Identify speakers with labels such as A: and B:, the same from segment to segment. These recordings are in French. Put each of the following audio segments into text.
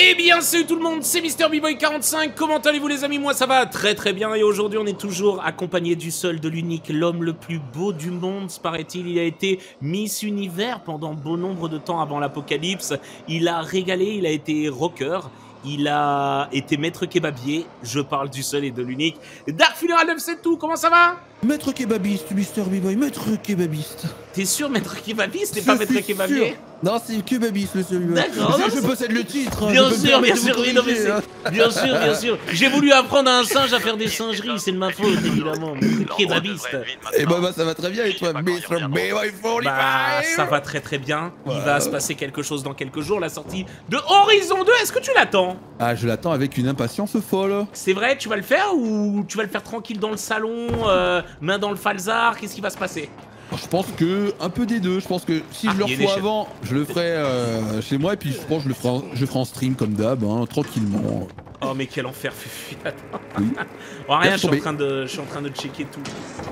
A: Eh bien salut tout le monde, c'est MrBboy45, comment allez-vous les amis? Moi ça va très très bien. Et aujourd'hui on est toujours accompagné du seul, de l'unique, l'homme le plus beau du monde, paraît-il. Il a été Miss Univers pendant bon nombre de temps avant l'apocalypse, il a régalé, il a été rocker, il a été maître kebabier, je parle du seul et de l'unique. Dark Funeral 972, comment ça va?
B: Maître kebabiste, Mister B-Boy, maître kebabiste.
A: T'es sûr maître kebabiste et pas maître kebabier
B: Non, c'est kebabiste le seul.
A: D'accord.
B: Je, je possède le titre.
A: Bien sûr, bien sûr, oui, non, mais c'est- bien sûr, bien sûr. J'ai voulu apprendre à un singe à faire des singeries, c'est de ma faute, évidemment. Kebabiste.
B: Et bah, bah, ça va très bien, et toi, Mister B-Boy 45
A: Bah, ça va très très bien. Il va se passer quelque chose dans quelques jours, la sortie de Horizon 2. Est-ce que tu l'attends?
B: Ah, je l'attends avec une impatience folle.
A: C'est vrai, tu vas le faire ou tu vas le faire tranquille dans le salon, euh, main dans le falzar Qu'est-ce qui va se passer
B: Je pense que un peu des deux. Je pense que si
A: Ah,
B: je le
A: il y a des
B: reçois avant, je le ferai euh, chez moi, et puis je pense que je le ferai en, je le ferai en stream comme d'hab, hein, tranquillement.
A: Oh mais quel enfer, Fufu. Attends.
B: Oui.
A: Oh, rien, je suis, en train de, je suis en train de checker tout.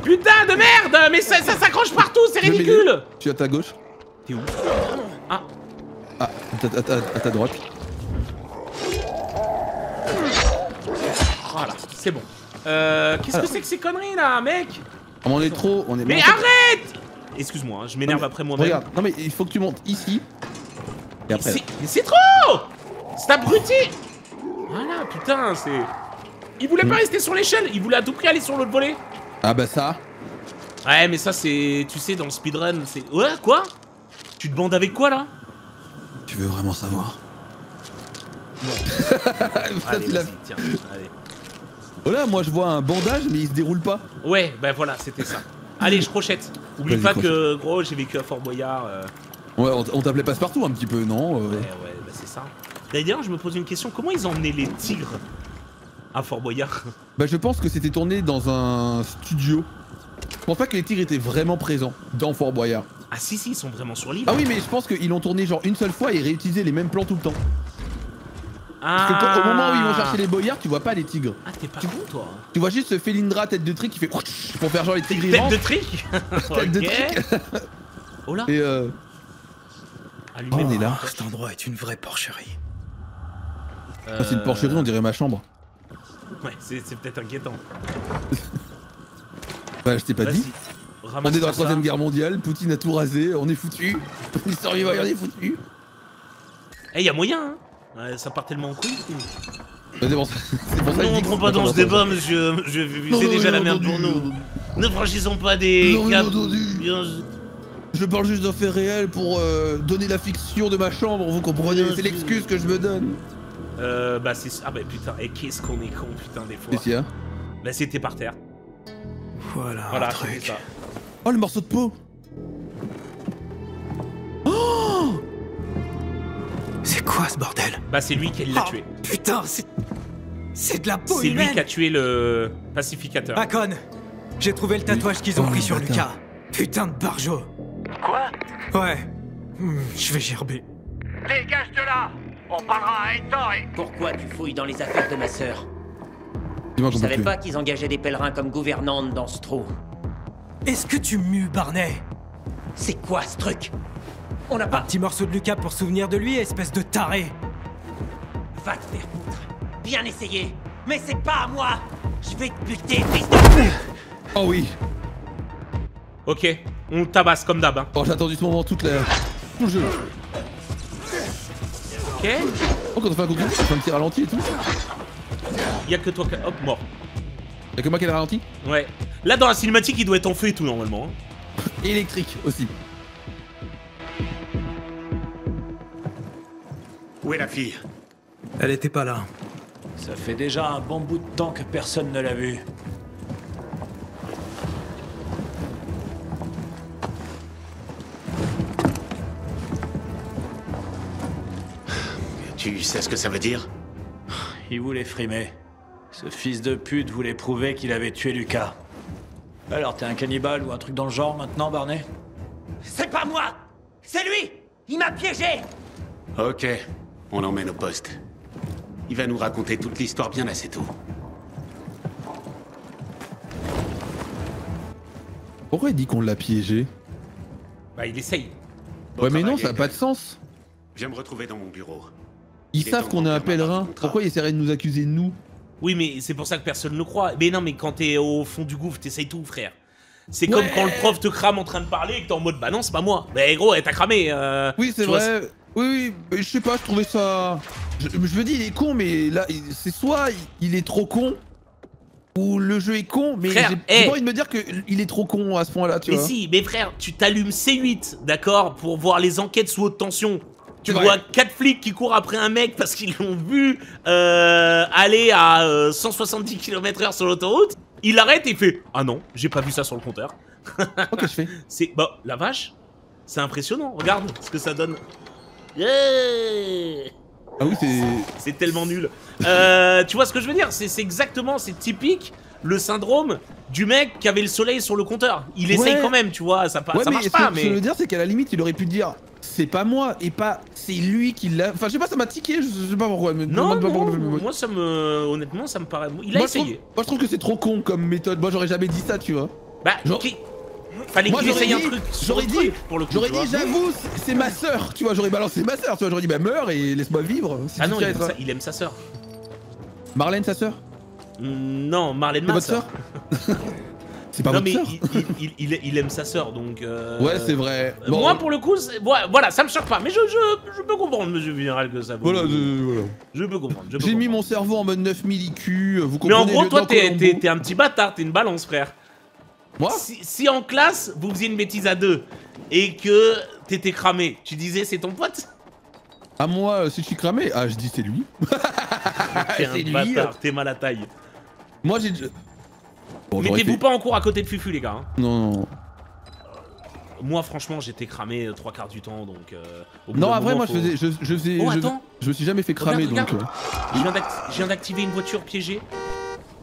A: Putain de merde Mais ça, ça s'accroche partout, c'est ridicule
B: Je suis à ta gauche.
A: T'es où Ah,
B: Ah, à ta droite.
A: voilà, c'est bon. Euh, qu'est-ce que c'est que ces conneries là, mec?
B: On est trop, on est.
A: Mais arrête Excuse-moi, hein, je m'énerve
B: Non,
A: après moi-même.
B: Regarde, non mais il faut que tu montes ici. Et après.
A: C'est- Mais c'est trop C'est abruti Voilà, putain, c'est... Il voulait pas
B: Hmm.
A: rester sur l'échelle, il voulait à tout prix aller sur l'autre volet.
B: Ah bah ça.
A: Ouais, mais ça c'est... Tu sais, dans le speedrun, c'est... Ouais, quoi? Tu te bandes avec quoi, là?
B: Tu veux vraiment savoir?
A: Allez,
B: l'as-
A: vas-y, tiens, allez.
B: Oh là, moi je vois un bandage, mais il se déroule pas.
A: Ouais, bah voilà, c'était ça. Allez, je crochette. Oublie pas
B: crochette.
A: que, gros, j'ai vécu à Fort Boyard. euh,
B: Ouais, on, t'appelait passe-partout un petit peu, non euh,
A: Ouais, ouais, bah c'est ça. D'ailleurs, je me pose une question, comment ils emmené les tigres à Fort Boyard?
B: Bah je pense que c'était tourné dans un studio. Je pense pas que les tigres étaient vraiment présents dans Fort Boyard.
A: Ah si, si, ils sont vraiment sur l'île.
B: Ah oui, mais je pense qu'ils l'ont tourné genre une seule fois et réutilisé les mêmes plans tout le temps. Parce que
A: Ah
B: quand- au moment où ils vont chercher les boyards, tu vois pas les tigres.
A: Ah, t'es pas con, toi.
B: Tu vois juste ce Felindra tête de trick qui fait pour faire genre les tigres
A: Tête de trick
B: Tête de trick.
A: Oh là
B: Et euh,
A: Allumez
B: on est là.
C: Cet endroit est une vraie porcherie.
A: Euh,
B: Ah, c'est une porcherie, on dirait ma chambre.
A: Ouais, c'est c'est peut-être inquiétant.
B: Bah je t'ai pas dit. On est dans la troisième guerre mondiale, Poutine a tout rasé, on est foutu. Les survivants, on est foutu.
A: Eh, y a moyen, hein Ouais, Ça part tellement en couille.
B: C'est pour ça-
A: Non, on prend pas dans ce débat, monsieur. C'est déjà la merde pour nous. Ne franchissons pas des
B: Non,
A: caps.
B: non, non, non.
A: Bien-
B: Je parle juste d'un fait réel pour euh, donner la fiction de ma chambre, vous comprenez C'est l'excuse que je me donne.
A: Euh, bah c'est... Ah bah putain, et qu'est-ce qu'on est con, putain, des fois.
B: Qu'est-ce qu'il y a?
A: Bah c'était par terre.
C: Voilà,
A: Voilà,
C: un truc.
A: ça.
B: Oh, le morceau de peau
C: C'est quoi ce bordel
A: Bah c'est lui qui l'a
C: Oh,
A: tué.
C: Putain, c'est. C'est de la peau
A: C'est lui qui a tué le pacificateur.
C: Bacon J'ai trouvé le tatouage qu'ils ont
B: Oh,
C: pris
B: le
C: sur. Lucas. Putain de barjo
D: Quoi?
C: Ouais. Hmm, je vais gerber.
D: Dégage de là On parlera à Hector et...
E: Pourquoi tu fouilles dans les affaires de ma sœur?
B: Dis-moi
E: Je savais pas qu'ils engageaient des pèlerins comme gouvernante dans ce trou.
C: Est-ce que tu mues Barney?
E: C'est quoi ce truc? On n'a
C: Un
E: pas...
C: petit morceau de Lucas pour souvenir de lui, espèce de taré
E: Va te faire foutre. Bien essayé. Mais c'est pas à moi Je vais te buter, fils de
B: Oh oui
A: Ok, on le tabasse comme d'hab. Hein.
B: Oh, j'ai attendu ce moment toute la... tout le jeu.
A: Ok
B: Oh, quand on fait un coup de on fait un petit ralenti et tout.
A: Y'a que toi qui... Hop, mort.
B: Y'a que moi qui ai le ralenti
A: Ouais. Là dans la cinématique, il doit être en feu et tout normalement. hein.
B: Et électrique aussi.
D: Où est la fille?
C: Elle était pas là.
F: Ça fait déjà un bon bout de temps que personne ne l'a vu.
D: Tu sais ce que ça veut dire?
F: Il voulait frimer. Ce fils de pute voulait prouver qu'il avait tué Lucas. Alors t'es un cannibale ou un truc dans le genre maintenant, Barney?
E: C'est pas moi C'est lui Il m'a piégé
D: Ok, on l'emmène au poste. Il va nous raconter toute l'histoire bien assez tôt.
B: Pourquoi il dit qu'on l'a piégé?
A: Bah il essaye.
D: Bon
B: Ouais, mais non, ça a
D: Hector.
B: pas de sens.
D: Viens me retrouver dans mon bureau.
B: Ils
D: Il
B: savent qu'on est un pèlerin. Pourquoi ils essaieraient de nous accuser de nous?
A: Oui, mais c'est pour ça que personne ne le croit. Mais non, mais quand t'es au fond du gouffre, t'essayes tout, frère. C'est comme quand le prof te crame en train de parler et que t'es en mode bah non, c'est pas moi. Mais gros, elle t'a cramé. euh,
B: Oui, c'est
A: vois,
B: vrai. Oui, oui, mais je sais pas, je trouvais ça. Je, je me dis, il est con, mais là, c'est soit il est trop con, ou le jeu est con, mais j'ai
A: hey.
B: envie de me dire qu'il est trop con à ce point-là, tu
A: Mais
B: vois.
A: si, mais frère, tu t'allumes C8, d'accord, pour voir les enquêtes sous haute tension. Tu vois quatre flics qui courent après un mec parce qu'ils l'ont vu euh, aller à euh, 170 km/h sur l'autoroute. Il arrête et il fait Ah non, j'ai pas vu ça sur le compteur.
B: Ok, je fais?
A: C'est. Bah, la vache, c'est impressionnant. Regarde ce que ça donne. Yeah
B: Ah oui, c'est.
A: c'est tellement nul. Euh, tu vois ce que je veux dire? C'est exactement, c'est typique le syndrome du mec qui avait le soleil sur le compteur. Il essaye
B: Ouais.
A: quand même, tu vois, ça,
B: Ouais,
A: ça
B: mais
A: marche
B: ce
A: pas,
B: que je veux
A: mais.
B: dire, c'est qu'à la limite, il aurait pu dire c'est pas moi et pas c'est lui qui l'a. Enfin, je sais pas, ça m'a tiqué, je sais pas pourquoi. mais-
A: Non,
B: pas
A: non, moi ça me. Honnêtement, ça me paraît. Il a
B: Moi, je trouve,
A: essayé.
B: moi, je trouve que c'est trop con comme méthode. Moi, j'aurais jamais dit ça, tu vois.
A: Bah,
B: Genre-
A: qui- Fallait qu'il
B: j'aurais
A: essaye un
B: dit-
A: truc.
B: j'aurais dit-
A: pour le.
B: J'aurais dit, j'avoue, c'est- ma sœur, tu vois. J'aurais balancé ma sœur, tu vois. J'aurais dit, bah meurs et laisse-moi vivre.
A: Ah non, il aime, sa, sœur.
B: Marlène, sa sœur
A: Non, Marlène ma
B: votre sœur C'est pas
A: Non,
B: votre
A: mais il, il- il- il- il aime sa sœur, donc. euh,
B: Ouais, c'est vrai. Bon,
A: Moi, pour le coup, voilà, ça me choque pas. Mais je, je, je peux comprendre, monsieur le général, que ça.
B: Voilà, je- voilà.
A: Je peux comprendre.
B: J'ai mis mon cerveau en mode 9000 IQ, vous
A: Mais
B: comprenez
A: en gros, toi, t'es un petit bâtard, t'es une balance, frère.
B: Moi
A: Si, si en classe, vous faisiez une bêtise à deux et que t'étais cramé, tu disais c'est ton pote?
B: À moi, euh, si je suis cramé, ah, je dis c'est lui.
A: T'es un bâtard, t'es mal à taille.
B: Moi, j'ai. Bon,
A: Mettez-vous
B: fait-
A: pas en cours à côté de Fufu, les gars. hein.
B: Non, non.
A: Moi, franchement, j'étais cramé euh, trois quarts du temps, donc. euh, au bout
B: Non, après,
A: moment,
B: moi,
A: faut-
B: je faisais. Je, je faisais.
A: Oh,
B: je,
A: attends.
B: je me suis jamais fait cramer,
A: Regarde,
B: donc.
A: regarde.
B: euh.
A: Je viens d'activer une voiture piégée.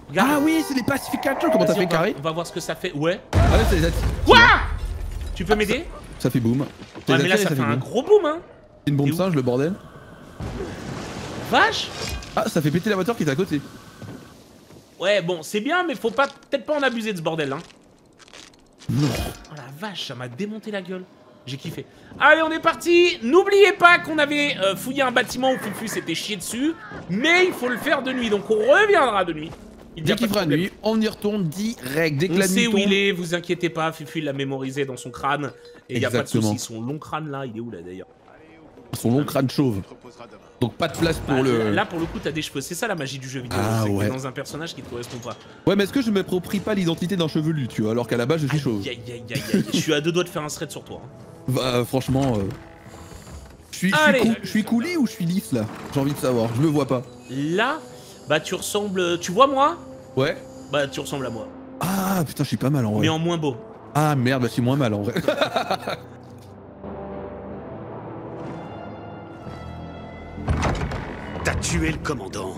A: Regarde.
B: Ah oui, c'est les pacificateurs, comment t'as fait
A: va-
B: carré
A: On va voir ce que ça fait. Ouais.
B: Ah ouais, ça les a-
A: Quoi Tu peux m'aider
B: Ça fait boum.
A: Ouais, mais là, ça fait un
B: boum.
A: gros boom, hein.
B: C'est une bombe singe, le bordel.
A: Vache
B: Ah, ça fait péter la voiture qui est à côté.
A: Ouais, bon, c'est bien, mais faut pas peut-être pas en abuser de ce bordel, hein.
B: Non.
A: Oh la vache, ça m'a démonté la gueule. J'ai kiffé. Allez, on est parti. N'oubliez pas qu'on avait euh, fouillé un bâtiment où Fufu s'était chié dessus, mais il faut le faire de nuit, donc on reviendra de nuit. Il
B: Dès qu'il fera nuit, on y retourne direct. Dès que
A: On
B: la
A: sait où il est, vous inquiétez pas, Fufu il l'a mémorisé dans son crâne. Et il a pas de soucis, son long crâne là, il est où là d'ailleurs?
B: Son long crâne chauve. Donc pas de place pour
A: Bah,
B: le.
A: Là pour le coup t'as des cheveux, c'est ça la magie du jeu vidéo,
B: Ah,
A: c'est que
B: ouais.
A: dans un personnage qui te correspond pas.
B: Ouais, mais est-ce que je m'approprie pas l'identité d'un chevelu, tu vois, alors qu'à la base je suis chauve
A: Aïe aïe aïe aïe aïe, je suis à deux doigts de faire un thread sur toi. hein.
B: Bah, franchement. euh, Je suis, je suis
A: Allez.
B: cou- je suis coulé ou je suis lisse là? J'ai envie de savoir, je me vois pas.
A: Là, bah tu ressembles, tu vois moi?
B: Ouais.
A: Bah tu ressembles à moi,
B: Ah putain, je suis pas mal en vrai.
A: mais en moins beau.
B: Ah merde, bah, je suis moins mal en vrai.
D: T'as tué le commandant.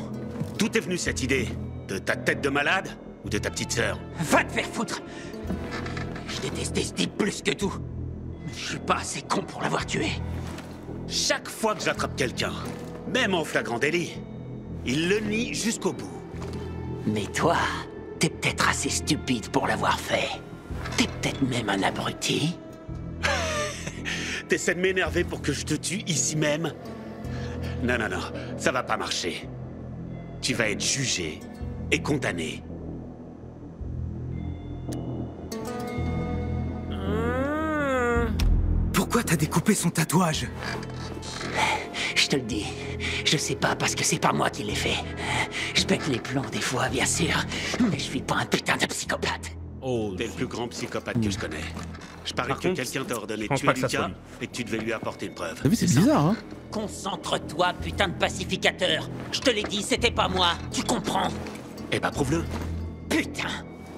D: D'où est venue cette idée? De ta tête de malade ou de ta petite sœur?
E: Va te faire foutre Je détestais ce type plus que tout. Je suis pas assez con pour l'avoir tué.
D: Chaque fois que j'attrape quelqu'un, même en flagrant délit, il le nie jusqu'au bout.
E: Mais toi, t'es peut-être assez stupide pour l'avoir fait. T'es peut-être même un abruti.
D: T'essaies de m'énerver pour que je te tue ici même Non, non, non, ça va pas marcher. Tu vas être jugé et condamné.
A: Hum,
C: Pourquoi t'as découpé son tatouage?
E: Je te le dis, je sais pas parce que c'est pas moi qui l'ai fait. Je pète les plombs des fois, bien sûr, mais je suis pas un putain de psychopathe.
A: Oh,
D: T'es le plus grand psychopathe que je connais. Je parie
A: Par
D: que quelqu'un t'a ordonné de tuer Lucas et que tu devais lui apporter une preuve.
B: T'as vu, c'est bizarre, hein
E: Concentre-toi, putain de pacificateur. Je te l'ai dit, c'était pas moi. Tu comprends?
D: Eh bah prouve-le.
E: Putain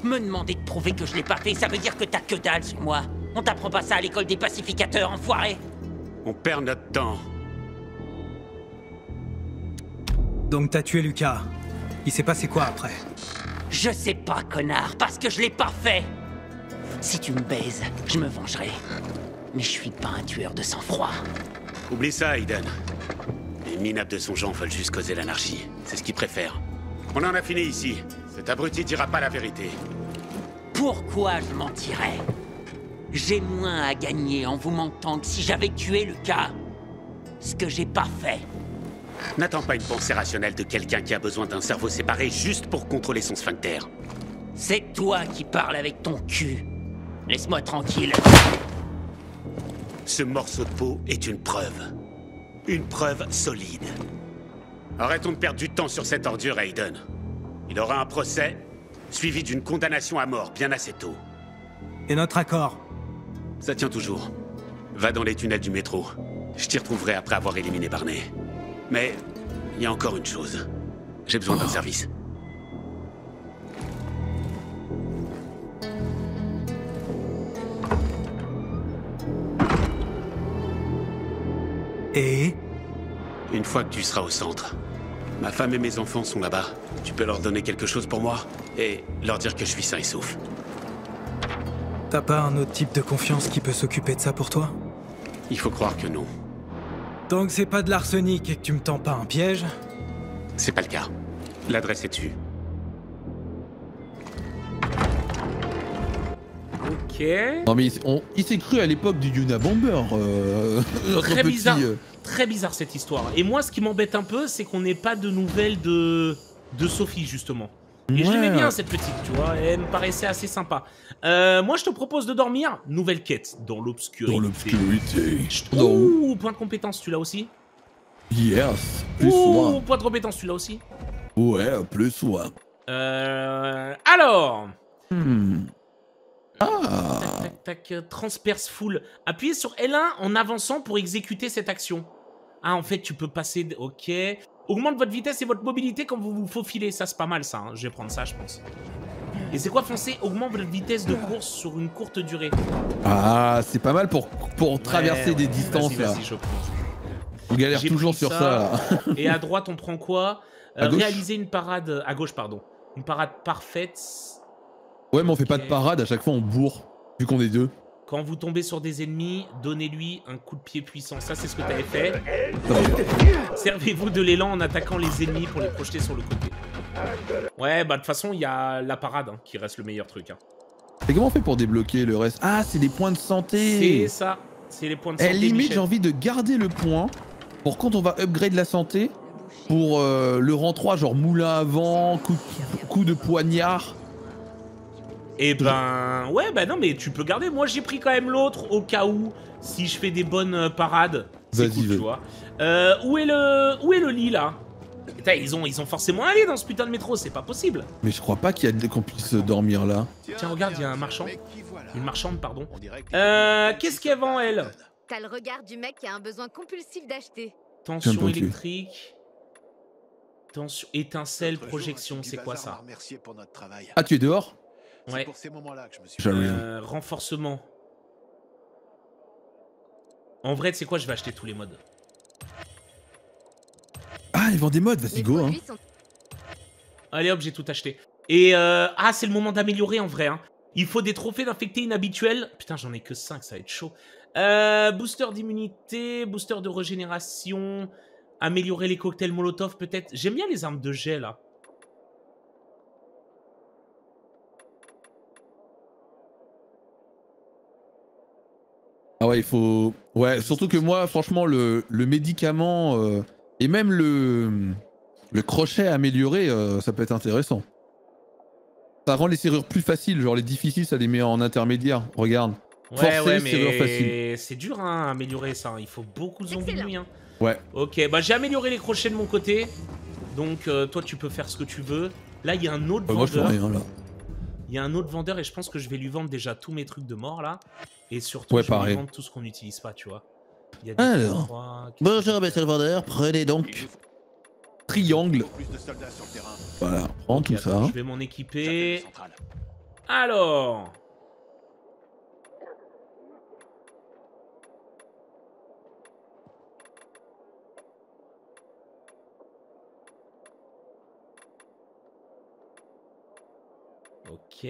E: Me demander de prouver que je l'ai pas fait, ça veut dire que t'as que dalle sur moi. On t'apprend pas ça à l'école des pacificateurs, enfoiré
D: On perd notre temps.
C: Donc t'as tué Lucas. Il s'est passé quoi après?
E: Je sais pas, connard, parce que je l'ai pas fait Si tu me baises, je me vengerai. Mais je suis pas un tueur de sang-froid.
D: Oublie ça, Aiden. Les minables de son genre veulent juste causer l'anarchie. C'est ce qu'ils préfèrent. On en a fini ici. Cet abruti dira pas la vérité.
E: Pourquoi je mentirais? J'ai moins à gagner en vous mentant que si j'avais tué Lucas. Ce que j'ai pas fait.
D: N'attends pas une pensée rationnelle de quelqu'un qui a besoin d'un cerveau séparé juste pour contrôler son sphincter.
E: C'est toi qui parles avec ton cul. Laisse-moi tranquille.
D: Ce morceau de peau est une preuve. Une preuve solide. Arrêtons de perdre du temps sur cette ordure, Aiden. Il aura un procès, suivi d'une condamnation à mort bien assez tôt.
C: Et notre accord
D: Ça tient toujours. Va dans les tunnels du métro. Je t'y retrouverai après avoir éliminé Barney. Mais il y a encore une chose. J'ai besoin d'un service.
C: Et?
D: Une fois que tu seras au centre, ma femme et mes enfants sont là-bas. Tu peux leur donner quelque chose pour moi et leur dire que je suis sain et sauf.
C: T'as pas un autre type de confiance qui peut s'occuper de ça pour toi?
D: Il faut croire que non.
C: Tant que c'est pas de l'arsenic et que tu me tends pas un piège,
D: C'est pas le cas. L'adresse est dessus.
A: Ok.
B: Non mais il, on- il s'est cru à l'époque du Yuna Bomber. Euh, notre
A: Très
B: petit,
A: bizarre.
B: euh,
A: Très bizarre cette histoire. Et moi, ce qui m'embête un peu, c'est qu'on n'ait pas de nouvelles de de Sophie justement. Et je
B: Ouais.
A: l'aimais bien cette petite, tu vois. Elle me paraissait assez sympa. Euh, moi, je te propose de dormir. Nouvelle quête dans l'obscurité.
B: Dans l'obscurité.
A: Ouh, point de compétence, tu l'as aussi
B: Yes. Plus
A: Ouh,
B: one.
A: point de compétence, tu l'as aussi
B: Ouais, plus one.
A: Euh... Alors
B: Hmm. Ah.
A: Tac, tac, tac, transperce full. Appuyez sur L1 en avançant pour exécuter cette action. Ah, en fait, tu peux passer... Ok. Augmente votre vitesse et votre mobilité quand vous vous faufilez. Ça, c'est pas mal, ça. hein. Je vais prendre ça, je pense. Et c'est quoi foncer Augmente votre vitesse de course sur une courte durée.
B: Ah, c'est pas mal pour, pour traverser
A: Ouais,
B: des distances là.
A: je.
B: On galère toujours sur
A: ça. Et à droite, on prend quoi? Euh, Réaliser une parade... À gauche, pardon. Une parade parfaite.
B: Ouais, mais on fait pas de parade, à chaque fois on bourre, vu qu'on est deux.
A: Quand vous tombez sur des ennemis, donnez-lui un coup de pied puissant. Ça, c'est ce que tu avais fait. Servez-vous de l'élan en attaquant les ennemis pour les projeter sur le côté. Ouais, bah de toute façon, il y a la parade hein, qui reste le meilleur truc. hein.
B: Et comment on fait pour débloquer le reste? Ah, c'est des points de
A: C'est
B: santé
A: ça. C'est les points de
B: Eh,
A: santé.
B: limite,
A: Michel.
B: j'ai envie de garder le point pour quand on va upgrade la santé, pour euh, le rang 3, genre moulin avant, coup coup de poignard.
A: Eh ben, ouais, bah non, mais tu peux garder. Moi, j'ai pris quand même l'autre au cas où, si je fais des bonnes euh, parades. C'est
B: Vas-y,
A: cool, tu vois. Euh, où est le, où est le lit là? Putain, ils ont, ils ont forcément allé dans ce putain de métro. C'est pas possible.
B: Mais je crois pas qu'il y a de- qu'on puisse dormir là.
A: Tiens, regarde, il y a un marchand. Une marchande, pardon. Euh, qu'est-ce qu'elle vend elle
G: T'as le regard du mec qui a un besoin compulsif d'acheter.
A: Tension électrique. Tension, étincelle, projection, c'est quoi ça
H: remercié pour notre travail.
B: Ah, tu es dehors?
H: C'est
A: Ouais.
H: pour ces moments-là que je me suis
B: J'avoue.
A: Euh, renforcement. En vrai, tu sais quoi, je vais acheter tous les modes.
B: Ah, ils vendent des modes, vas-y,
G: Les
B: go. Hein.
G: sont
A: Allez hop, j'ai tout acheté. Et euh, ah, c'est le moment d'améliorer en vrai. hein. Il faut des trophées d'infectés inhabituels. Putain, j'en ai que 5, ça va être chaud. Euh, booster d'immunité, booster de régénération, améliorer les cocktails Molotov peut-être. J'aime bien les armes de jet là.
B: Ah ouais, il faut. Ouais, surtout que moi, franchement, le, le médicament euh, et même le, le crochet amélioré, euh, ça peut être intéressant. Ça rend les serrures plus faciles, genre les difficiles, ça les met en intermédiaire. Regarde.
A: Ouais,
B: Forcé,
A: ouais,
B: serrure
A: mais
B: facile.
A: c'est dur hein, à améliorer ça. Il faut beaucoup de zombies hein.
B: Ouais.
A: Ok, bah j'ai amélioré les crochets de mon côté. Donc euh, toi, tu peux faire ce que tu veux. Là, il y a un autre
B: Ouais, moi, je
A: vendeur.
B: rien là.
A: Il y a un autre vendeur et je pense que je vais lui vendre déjà tous mes trucs de mort là. Et surtout,
B: Ouais, pareil.
A: vendre tout ce qu'on n'utilise pas, tu vois. Il y a des
B: Alors. Bonjour, monsieur le vendeur, prenez donc triangle.
H: plus de soldats sur le terrain.
B: Voilà, prends tout ça.
A: Je vais m'en équiper. Alors. Ok.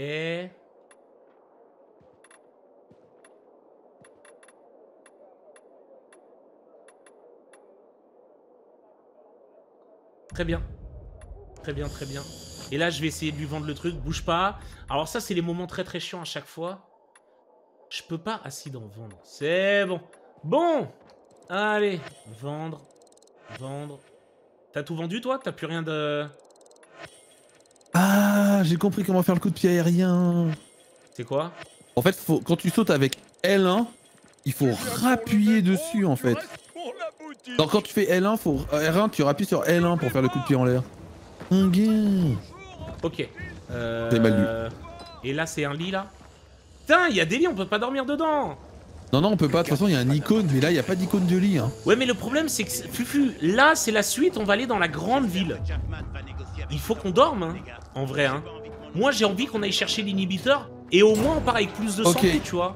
A: Très bien. Très bien, très bien. Et là, je vais essayer de lui vendre le truc. Bouge pas. Alors ça, c'est les moments très très chiants à chaque fois. Je peux pas assis d'en vendre. C'est bon. Bon Allez. Vendre. Vendre. T'as tout vendu toi? T'as plus rien de...
B: Ah, j'ai compris comment faire le coup de pied aérien.
A: C'est quoi?
B: En fait, faut, quand tu sautes avec L1, il faut rappuyer dessus en fait. Donc quand tu fais L1, faut R1, tu rappuies sur L1 pour faire le coup de pied en l'air. Gars.
A: Ok. Euh...
B: Mal
A: Et là, c'est un lit, là Putain, il y a des lits, on peut pas dormir dedans
B: Non, non, on peut pas. De toute façon, il y a un icône, mais là, il y a pas d'icône de lit. Hein.
A: Ouais, mais le problème, c'est que... Fufu, là, c'est la suite, on va aller dans la grande ville. Il faut qu'on dorme, hein, en vrai, hein. Moi, j'ai envie qu'on aille chercher l'inhibiteur, et au moins, on part avec plus de
B: Ok.
A: santé, tu vois.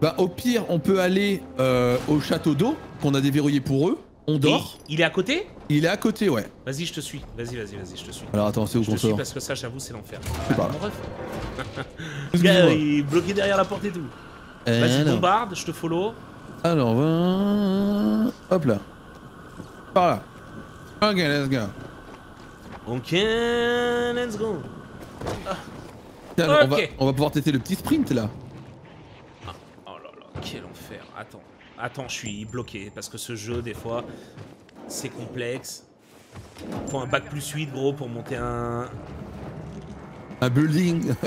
B: Bah, au pire, on peut aller euh, au château d'eau qu'on a déverrouillé pour eux. On dort.
A: Et il est à côté?
B: Il est à côté, ouais.
A: Vas-y, je te suis. Vas-y, vas-y, vas-y, je te suis.
B: Alors attends, c'est où
A: Je
B: qu'on
A: te suis
B: sort?
A: parce que ça, j'avoue, c'est l'enfer.
B: C'est pas
A: ref.
B: Excuse-moi.
A: Gars, il est bloqué derrière la porte et tout. Vas-y,
B: Alors,
A: bombarde, je te follow.
B: alors, va- hop là. Par là. Ok, let's go.
A: Ok, let's go.
B: Va, on va pouvoir tester le petit sprint là.
A: Oh quel enfer. Attends, attends, je suis bloqué parce que ce jeu, des fois, c'est complexe. Faut un bac plus 8, gros, pour monter un.
B: Un building.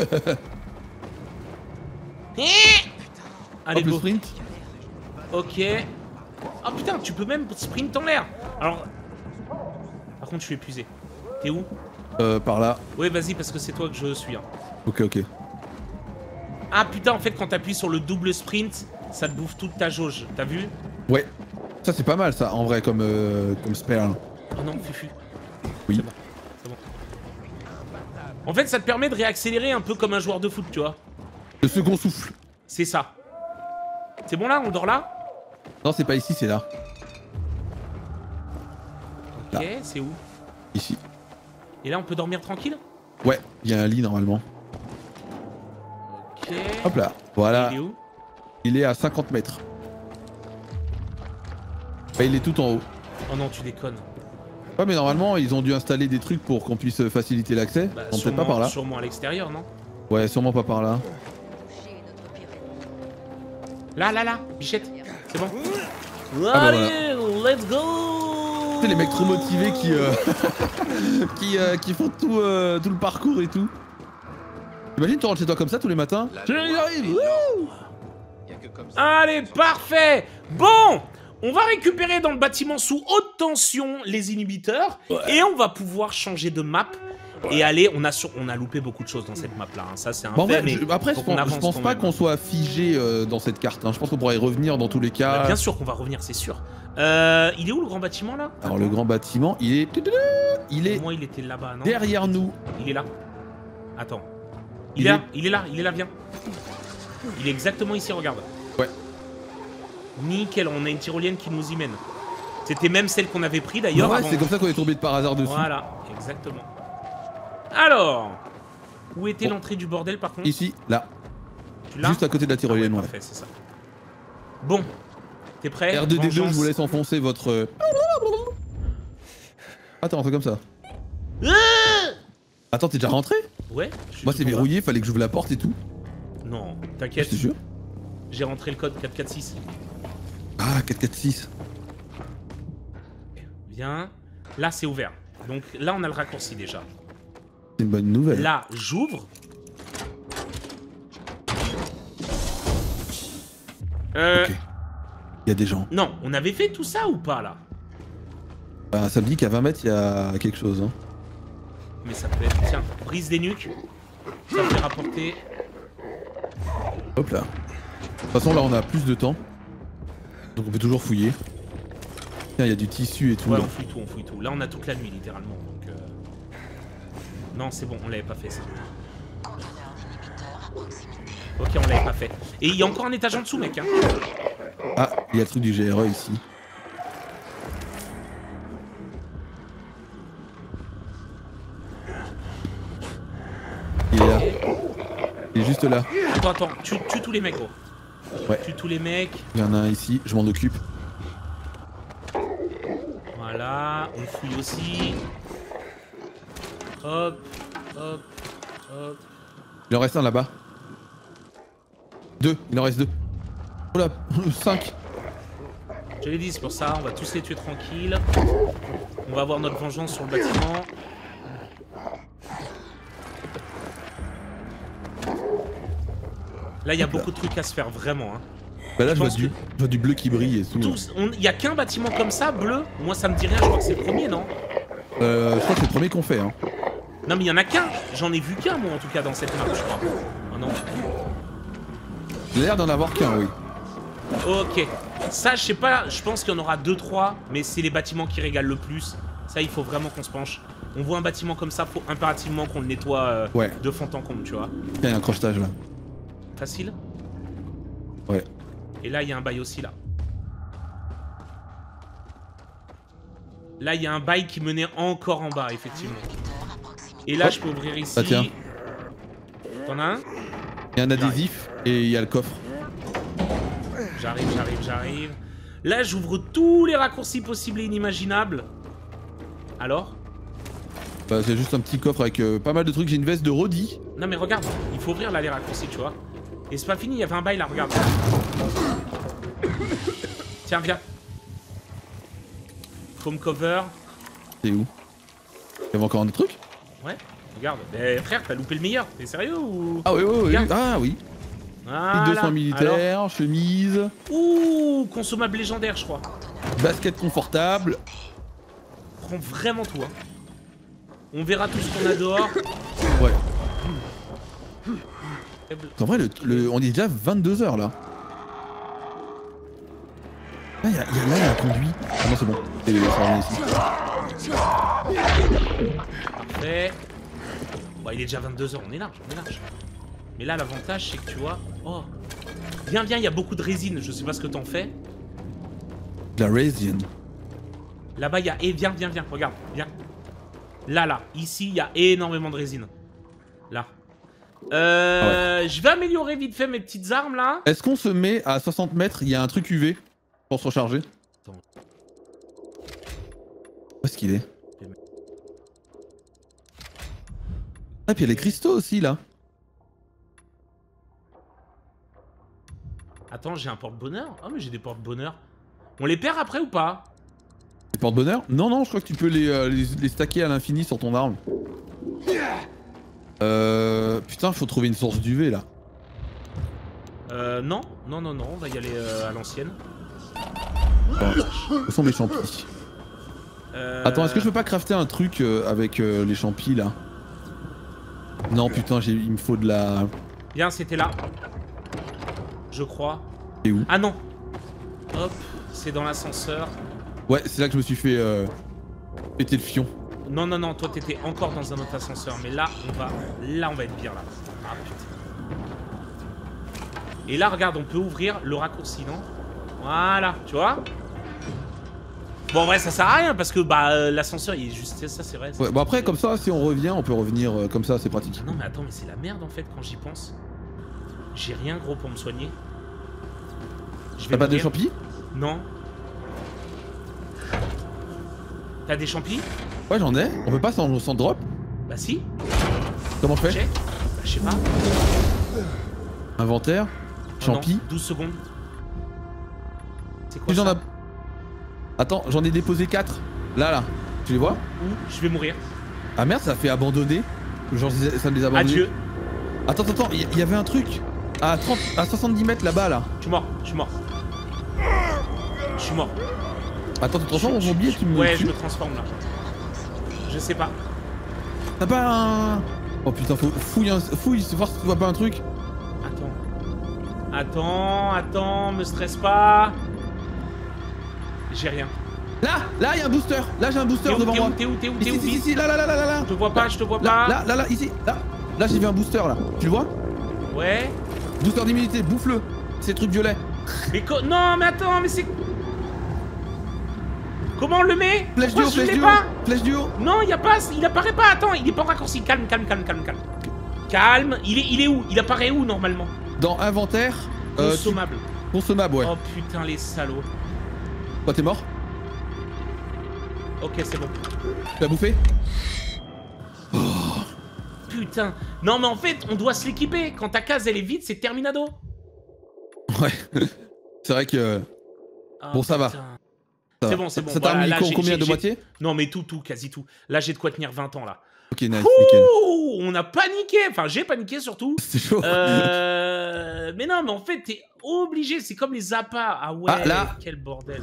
A: Allez,
B: Hop, le
A: go.
B: sprint.
A: Ok. Ah putain, tu peux même sprint en l'air. Alors. Par contre, je suis épuisé. T'es où?
B: Euh, par là.
A: Ouais, vas-y, parce que c'est toi que je suis. hein.
B: Ok, ok.
A: Ah putain, en fait, quand t'appuies sur le double sprint, ça te bouffe toute ta jauge. T'as vu
B: Ouais. Ça, c'est pas mal ça, en vrai, comme, euh, comme spell.
A: Oh non, Fufu.
B: Oui.
A: Bon, bon. En fait, ça te permet de réaccélérer un peu comme un joueur de foot, tu vois.
B: Le second souffle.
A: C'est ça. C'est bon là On dort là
B: Non, c'est pas ici, c'est là.
A: Ok, c'est où
B: Ici.
A: Et là, on peut dormir tranquille
B: Ouais, il y a un lit normalement. Hop là. Voilà.
A: Il est où?
B: Il est à 50 mètres. Bah, il est tout en haut.
A: Oh non, tu déconnes.
B: Ouais, mais normalement, ils ont dû installer des trucs pour qu'on puisse faciliter l'accès.
A: Bah,
B: On peut
A: sûrement,
B: pas par là.
A: sûrement à l'extérieur, non?
B: Ouais, sûrement pas par là.
A: Là, là, là, Bichette. C'est bon
B: bah
A: Allez, let's go
B: C'est les mecs trop motivés qui, euh, qui, euh, qui font tout, euh, tout le parcours et tout. Imagine, tu rentres chez toi comme ça tous les matins. J'arrive. wouh
H: Y a que comme ça.
A: Allez, parfait Bon on va récupérer dans le bâtiment sous haute tension les inhibiteurs et on va pouvoir changer de map et aller. On a, sur- on a loupé beaucoup de choses dans cette map là. Ça, c'est un
B: Bon,
A: fait. mais
B: je- après, je pense, je pense pas qu'on soit figé euh, dans cette carte. hein. Je pense qu'on pourrait y revenir dans tous les
A: Bah,
B: cas.
A: bien sûr qu'on va revenir, c'est sûr. Euh, il est où le grand bâtiment là?
B: Alors, le grand bâtiment, il est. Il est
A: moi, il était là-bas, non?
B: derrière nous.
A: Il est là. Attends. Il,
B: Il
A: est là, il est là, il est là, viens. Il est exactement ici, regarde.
B: Ouais.
A: Nickel, on a une tyrolienne qui nous y mène. C'était même celle qu'on avait pris d'ailleurs.
B: Ouais, c'est comme ça qu'on est tombé de par hasard dessus.
A: Voilà, exactement. Alors, où était
B: Bon.
A: l'entrée du bordel par contre?
B: Ici, là.
A: Tu l'as?
B: Juste à côté de la
A: Ah ouais,
B: tyrolienne, ouais.
A: Parfait, c'est ça. Bon, t'es prêt?
B: R2D2, je vous laisse enfoncer votre. euh, Attends, on fait comme ça. Attends, t'es déjà rentré?
A: Ouais. je
B: Moi, c'est verrouillé, fallait que j'ouvre la porte et tout.
A: Non,
B: Je
A: t'inquiète.
B: te jure.
A: J'ai rentré le code 446.
B: Ah, 446.
A: Viens. Là, c'est ouvert. Donc là, on a le raccourci déjà.
B: C'est une bonne nouvelle.
A: Là, j'ouvre. Euh,
B: Ok. Il y a des gens.
A: Non, on avait fait tout ça ou pas là?
B: Bah, ça me dit qu'à 20 mètres, il y a quelque chose. Hein.
A: Mais ça peut être. Tiens, brise des nuques. Ça fait rapporter.
B: Hop là. De toute façon, là, on a plus de temps. Donc, on peut toujours fouiller. Tiens, il y a du tissu et tout.
A: Ouais,
B: là.
A: on fouille tout, on fouille tout. Là, on a toute la nuit littéralement. Donc. euh, Non, c'est bon, on l'avait pas fait ça. Ok, on l'avait pas fait. Et il y a encore un étage en dessous, mec. Hein.
B: Ah, il y a le truc du GRE ici. Est juste là.
A: Attends, attends, tue, tue tous les mecs, gros.
B: Ouais.
A: Tue tous les mecs.
B: Il y en a un ici, je m'en occupe.
A: Voilà, on fouille aussi. Hop, hop, hop.
B: Il en reste un là-bas. Deux, il en reste deux. Oh là, cinq.
A: Je l'ai dit, c'est pour ça, on va tous les tuer tranquille. On va avoir notre vengeance sur le bâtiment. Là, il y a beaucoup de trucs à se faire, vraiment. Hein.
B: Bah là, je,
A: Je
B: vois du, je vois du bleu qui brille et tout.
A: Il y a qu'un bâtiment comme ça, bleu. Moi, ça me dit rien, je crois que c'est le premier, non?
B: Euh, je crois que c'est le premier qu'on fait. Hein.
A: Non, mais il y en a qu'un. J'en ai vu qu'un, moi, en tout cas, dans cette map, je crois. Oh non.
B: Il a l'air d'en avoir qu'un, oui.
A: Ok. Ça, je sais pas, je pense qu'il y en aura 2-3, mais c'est les bâtiments qui régalent le plus. Ça, il faut vraiment qu'on se penche. On voit un bâtiment comme ça, faut impérativement qu'on le nettoie euh,
B: Ouais.
A: de fond en comble, tu vois.
B: Il y a un crochetage là.
A: Facile
B: Ouais.
A: Et là, il y a un bail aussi, là. Là, il y a un bail qui menait encore en bas, effectivement. Et là, je peux ouvrir ici.
B: Ah, tiens.
A: T'en as un?
B: Il y a un adhésif et il y a le coffre.
A: J'arrive, j'arrive, j'arrive. Là, j'ouvre tous les raccourcis possibles et inimaginables. Alors?
B: Bah, c'est juste un petit coffre avec euh, pas mal de trucs. J'ai une veste de Roddy.
A: Non, mais regarde, il faut ouvrir là les raccourcis, tu vois. Et c'est pas fini, il y avait un bail là, regarde. Tiens, viens. Home cover.
B: C'est où? Il y avait encore un autre truc?
A: Ouais, regarde. Mais frère, t'as loupé le meilleur. T'es sérieux ou?
B: Ah oui, oui, oui.
A: Regarde.
B: Ah oui.
A: Voilà.
B: Kit de soins militaires, chemise,
A: Ouh, consommable légendaire, je crois.
B: basket confortable.
A: Prends vraiment tout, hein. On verra tout ce qu'on a dehors.
B: En vrai, le, le- on est déjà 22h là. Ah, il y a, il y a- là, il y a un conduit. Ah non, c'est bon. Et, ici.
A: Parfait. Bon, il est déjà 22h, on est large, on est large. Mais là, l'avantage, c'est que tu vois... Oh Viens, viens, il y a beaucoup de résine, je sais pas ce que t'en fais.
B: La Raisin.
A: Là-bas, il y a... Eh, viens, viens, viens, regarde, viens. Là, là, ici, il y a énormément de résine. Euh... Je vais améliorer vite fait mes petites armes, là.
B: Est-ce qu'on se met à 60 mètres Il y a un truc UV pour se recharger.
A: Attends.
B: Où est-ce qu'il est? Ah, puis il y a les cristaux aussi là.
A: Attends, j'ai un porte-bonheur Ah, mais j'ai des porte-bonheur. On les perd après ou pas?
B: Les porte-bonheur Non, non, je crois que tu peux les, euh, les, les stacker à l'infini sur ton arme. Euh. Putain, faut trouver une source d'UV là.
A: Euh, non, non, non, non, on va y aller euh, à l'ancienne.
B: Où sont mes champis
A: Euh,
B: Attends, est-ce que je peux pas crafter un truc euh, avec euh, les champis là Non, putain, j'ai- il me faut de la.
A: Bien, c'était là. Je crois.
B: C'est où
A: Ah non Hop, c'est dans l'ascenseur.
B: Ouais, c'est là que je me suis fait euh, péter le fion.
A: Non, non, non, toi t'étais encore dans un autre ascenseur, mais là, on va... Là, on va être bien, là. Ah, putain. Et là, regarde, on peut ouvrir le raccourci, non? Voilà, tu vois? Bon, vrai, ça sert à rien, parce que, bah, euh, l'ascenseur, il est juste... Ça, c'est vrai.
B: Ouais, bon après, comme ça, si on revient, on peut revenir euh, comme ça, c'est pratique.
A: Non, mais attends, mais c'est la merde, en fait, quand j'y pense. J'ai rien, gros, pour me soigner.
B: T'as pas de champis?
A: Non. T'as des champis?
B: Ouais, j'en ai. On peut pas s'en s'en drop?
A: Bah si,
B: Comment je fais.
A: Bah, je sais pas.
B: Inventaire,
A: Oh non,
B: champis.
A: 12 secondes. C'est quoi ça.
B: Attends, j'en ai déposé 4. Là, là. Tu les vois?
A: Où? Je vais mourir.
B: Ah merde, ça fait abandonner. Genre, ça me les a abandonnés.
A: Adieu.
B: Attends, attends, il y, avait un truc. À, 30, à 70 mètres là-bas, là.
A: Je suis mort, je suis mort. Je suis mort.
B: Attends, tu te transformes en zombie tu me
A: Ouais, je me transforme là. Je sais pas.
B: T'as pas un... Oh putain, faut fouille, un... fouille, voir si tu vois pas un truc.
A: Attends. Attends, attends, me stresse pas. J'ai rien.
B: Là, là, il y a un booster. Là, j'ai un booster
A: T'es où,
B: devant
A: t'es
B: moi.
A: où, t'es où, t'es où, t'es
B: Ici,
A: où,
B: ici,
A: vite
B: ici, là, là, là, là, là, là.
A: Je te vois pas, je te vois
B: Là,
A: pas.
B: là, là, là, ici, là. Là, j'ai vu un booster là. Tu le vois?
A: Ouais.
B: Booster d'immunité, bouffe-le. C'est le truc violet.
A: Mais non, mais attends, mais c'est. Comment on le met
B: Flèche du haut,
A: je
B: flèche
A: l'ai
B: du haut.
A: pas
B: Flèche du haut.
A: Non, il y a pas, il apparaît pas. Attends, il est pas en raccourci. Calme, calme, calme, calme, calme. Calme. Il est, il est où Il apparaît où normalement
B: Dans inventaire. euh, tu-
A: Consommable.
B: Consommable, ouais.
A: Oh putain les salauds.
B: Toi, t'es mort
A: Ok, c'est bon.
B: Tu l'as bouffé
A: Putain. Non mais en fait, on doit se l'équiper. Quand ta case elle est vide, c'est terminado.
B: Ouais. c'est vrai que.
A: Ah,
B: Bon, ça va.
A: putain. C'est bon, c'est bon.
B: Ça t'a
A: Voilà,
B: remis combien de moitié
A: Non, mais tout, tout, quasi tout. Là, j'ai de quoi tenir 20 ans, là.
B: Ok, nice, nickel.
A: Ouh, on a paniqué. Enfin, j'ai paniqué surtout.
B: C'est chaud.
A: Euh... mais non, mais en fait, t'es obligé. C'est comme les appâts. Ah ouais,
B: Ah, là.
A: quel bordel.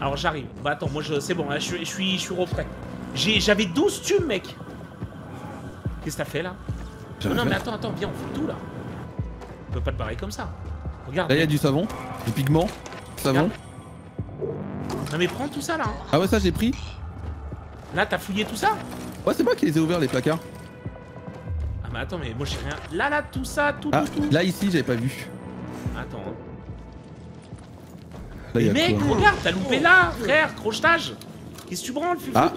A: Alors, j'arrive. Bah, attends, moi, je... c'est bon. Là, je suis, je suis, je suis refait. J'avais 12 tubes, mec. Qu'est-ce que t'as fait, là Non, mais attends, attends, viens, on fait tout, là. On peut pas te barrer comme ça. Regarde.
B: Là, il y a du savon, du pigment, savon.
A: Regarde. Non, mais prends tout ça, là. hein.
B: Ah ouais, ça j'ai pris.
A: Là, t'as fouillé tout ça?
B: Ouais, c'est moi qui les ai ouverts les placards.
A: Ah, mais attends, mais moi, j'ai rien. Là, là, tout ça, tout,
B: Ah,
A: tout, tout.
B: là ici, j'avais pas vu.
A: Attends. hein.
B: Là,
A: Mais mec,
B: quoi
A: regarde, t'as loupé là, frère, crochetage. Qu'est-ce que tu branles, Fufu?
B: Ah.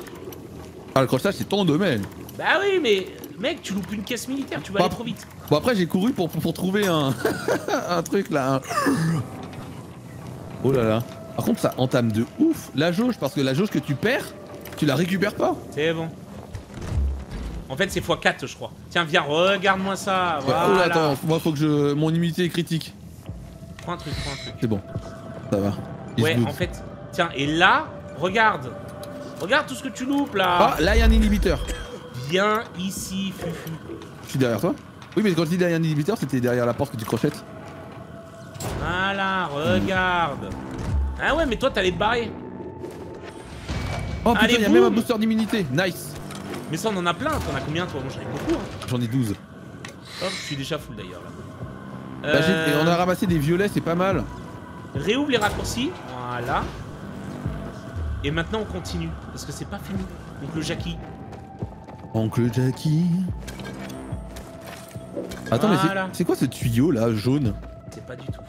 B: Ah, le crochetage, c'est ton domaine.
A: Bah oui, mais mec, tu loupes une caisse militaire, tu vas aller trop vite.
B: Bon, après, j'ai couru pour, pour, pour trouver un, un truc là. un- Oh là là. Par contre, ça entame de ouf la jauge parce que la jauge que tu perds, tu la récupères pas.
A: C'est bon. En fait, c'est x4, je crois. Tiens, viens, regarde-moi ça. Voilà.
B: Oh là, attends, moi, faut que je. Mon immunité est critique.
A: Prends un truc, prends un truc.
B: C'est bon. Ça va.
A: Ouais, en fait. Tiens, et là, regarde. Regarde tout ce que tu loupes là.
B: Ah, là, il y a un inhibiteur.
A: Viens ici, Fufu.
B: Je suis derrière toi. Oui, mais quand je dis derrière un inhibiteur, c'était derrière la porte que tu crochettes.
A: Voilà, regarde. Ah ouais, mais toi, t'allais te barrer.
B: Oh putain,
A: Allez,
B: il y a même un booster d'immunité. Nice.
A: Mais ça, on en a plein. T'en as combien, toi? Moi, j'en ai beaucoup. Hein.
B: J'en ai 12.
A: Hop, je suis déjà full d'ailleurs là.
B: Bah,
A: Euh,
B: et on a ramassé des violets, c'est pas mal.
A: Réouvre les raccourcis. Voilà. Et maintenant on continue. Parce que c'est pas fini. Donc le Jackie.
B: Oncle Jackie. Attends, mais
A: Voilà.
B: c'est quoi ce tuyau là, jaune?
A: C'est pas du tout.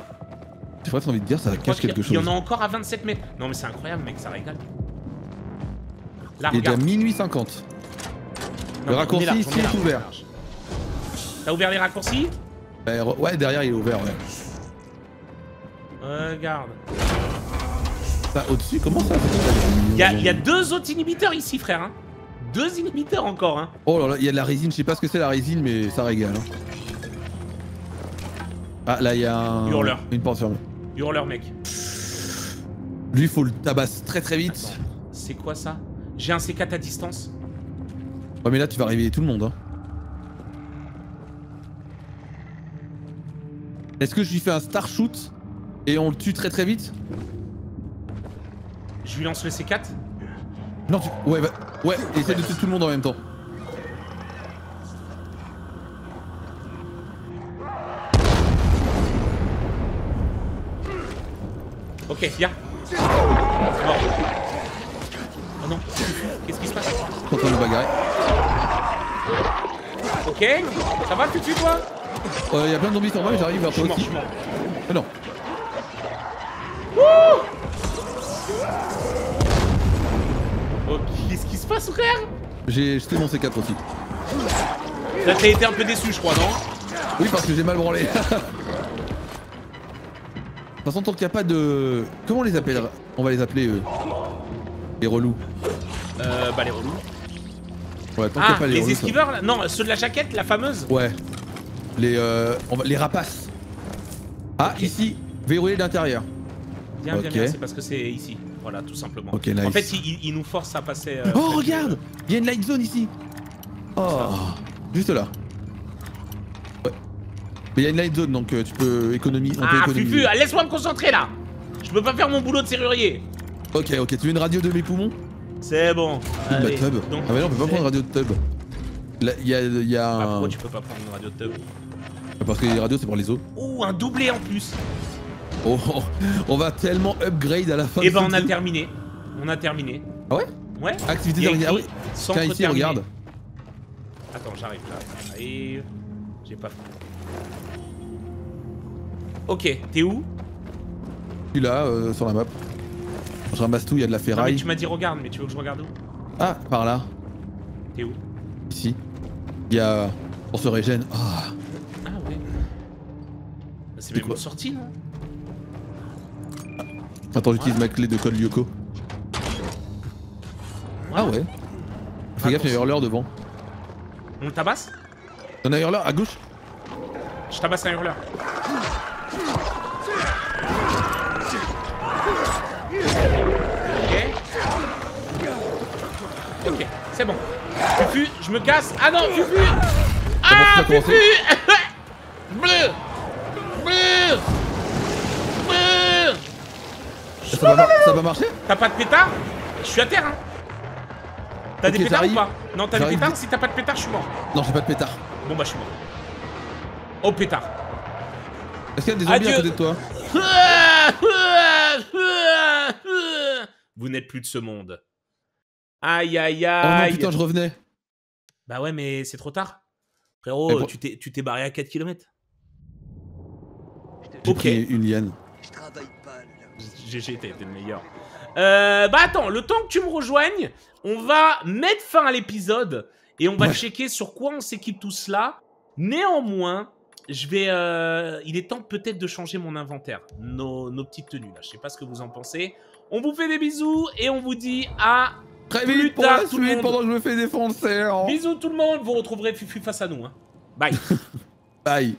B: J'ai presque envie de dire, ça
A: Je
B: cache
A: a-
B: quelque
A: Il y
B: chose.
A: en a encore à 27 mètres. Non mais c'est incroyable mec, ça régale. Là
B: Il est déjà minuit 50.
A: Non,
B: le raccourci
A: là,
B: ici
A: est là,
B: est
A: on
B: ouvert.
A: T'as ouvert les raccourcis?
B: Ouais, re- ouais, derrière il est ouvert, ouais.
A: Regarde.
B: Ça, au-dessus, comment ça
A: Il y a, il y a deux autres inhibiteurs ici frère. Hein. Deux inhibiteurs encore. Hein.
B: Oh là là, il y a de la résine, je sais pas ce que c'est la résine, mais ça régale. hein. Ah, là il y a un...
A: Hurleur.
B: une porte fermée.
A: Hurleur mec.
B: Lui, faut le tabasser très très vite.
A: C'est quoi ça? J'ai un C4 à distance.
B: Ouais, mais là tu vas réveiller tout le monde. Hein. Est-ce que je lui fais un star shoot et on le tue très très vite?
A: Je lui lance le C4.
B: Non, tu... Ouais, bah... ouais, essaie de tuer tout le monde en même temps.
A: Ok, viens. Mort. Oh non, qu'est-ce qui se passe?
B: Train de me bagarrer.
A: Ok, ça va de suite toi?
B: Il y a plein de zombies sur moi, mais j'arrive vers toi aussi. Ah non.
A: Ok, qu'est-ce qui se passe frère?
B: J'ai jeté mon C4 aussi.
A: Là t'as été un peu déçu je crois, non?
B: Oui, parce que j'ai mal branlé. De toute façon, tant qu'il n'y a pas de. Comment on les appelle? On va les appeler eux. Les relous.
A: Euh, bah les relous.
B: Ouais, tant qu'il n'y
A: Ah,
B: a pas les,
A: les
B: relous. ça-
A: esquiveurs là Non, ceux de la jaquette, la fameuse
B: Ouais. Les, euh, on va- les rapaces. Ah, ici, verrouillé d'intérieur.
A: Viens, viens,
B: Ok.
A: viens, c'est parce que c'est ici. Voilà, tout simplement.
B: Ok, nice.
A: En fait, il, il- il nous force à passer... euh,
B: Oh, regarde Il y a une light zone ici. Oh, juste là. Mais il y a une light zone, donc euh, tu peux économiser. on peut
A: Ah,
B: économiser.
A: Fufu, laisse-moi me concentrer là Je peux pas faire mon boulot de serrurier
B: Ok, ok, tu veux une radio de mes poumons?
A: C'est bon.
B: Une
A: Allez,
B: tub.
A: donc,
B: Ah, mais non, on peut pas prendre une radio de tub. Il y a, y a
A: Bah,
B: un.
A: pourquoi tu peux pas prendre une radio de tub?
B: Parce que les radios, c'est pour les os.
A: Ouh, un doublé en plus
B: Oh, oh, on va tellement upgrade à la fin
A: Et
B: de
A: ben
B: ce
A: on a terminé. On a terminé.
B: Ah ouais?
A: Ouais.
B: Activité
A: Il y a
B: de Ah oui. Tiens, ici,
A: terminé.
B: regarde.
A: Attends, j'arrive, j'arrive. J'ai pas fait. Ok, t'es où?
B: Je suis là, euh, sur la map. Je ramasse tout, il y a de la
A: Non, mais
B: ferraille.
A: tu m'as dit regarde, mais tu veux que je regarde où?
B: Ah, par là,
A: T'es où?
B: Ici. Il y a. On se régène. Ah,
A: Ah ouais. Bah, C'est même
B: quoi
A: une sortie, non?
B: Attends, j'utilise ma clé de code Lyoko. Ah ouais. Fais gaffe, il y a un hurleur devant.
A: On le tabasse?
B: Y'en a un hurleur à gauche?
A: Je tabasse un hurleur. Fufu, je me casse. Ah non, Fufu Ah, Fufu Bleu Bleu Bleu
B: Ça va, mar- ça va marcher
A: T'as pas de pétard Je suis à terre, hein. T'as
B: Ok,
A: des pétards ou pas Non, t'as des pétards. Si t'as pas de pétard, je suis mort.
B: Non, j'ai pas de pétard.
A: Bon, bah, je suis mort. Oh, pétard.
B: Est-ce qu'il y a des zombies
A: Adieu.
B: à côté de toi
A: Vous n'êtes plus de ce monde. Aïe, aïe,
B: Oh non,
A: aïe.
B: putain, je revenais.
A: Bah ouais, mais c'est trop tard. Frérot, tu t'es tu t'es barré à 4 km.
B: J'ai
A: Ok.
B: pris une liane.
A: GG, t'as été le meilleur. Euh, bah attends, le temps que tu me rejoignes, on va mettre fin à l'épisode et on va
B: Ouais.
A: checker sur quoi on s'équipe tout cela. Néanmoins, je vais, euh, il est temps peut-être de changer mon inventaire, nos, nos petites tenues là. Je sais pas ce que vous en pensez. On vous fait des bisous et on vous dit à
B: Très
A: Plus
B: vite pour
A: tard,
B: la
A: tout
B: suite pendant que je me fais défoncer. hein.
A: bisous tout le monde. Vous retrouverez Fufu face à nous. Hein. Bye.
B: Bye.